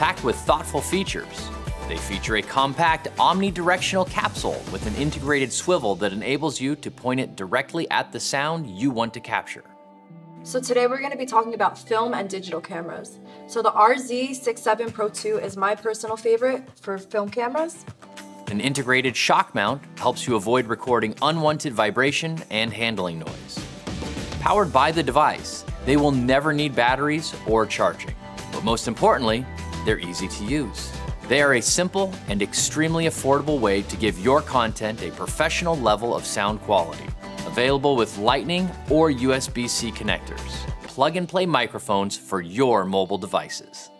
packed with thoughtful features. They feature a compact omnidirectional capsule with an integrated swivel that enables you to point it directly at the sound you want to capture. So today we're going to be talking about film and digital cameras. So the RZ67 Pro 2 is my personal favorite for film cameras. An integrated shock mount helps you avoid recording unwanted vibration and handling noise. Powered by the device, they will never need batteries or charging. But most importantly, they're easy to use. They are a simple and extremely affordable way to give your content a professional level of sound quality available with Lightning or USB-C connectors. Plug and play microphones for your mobile devices.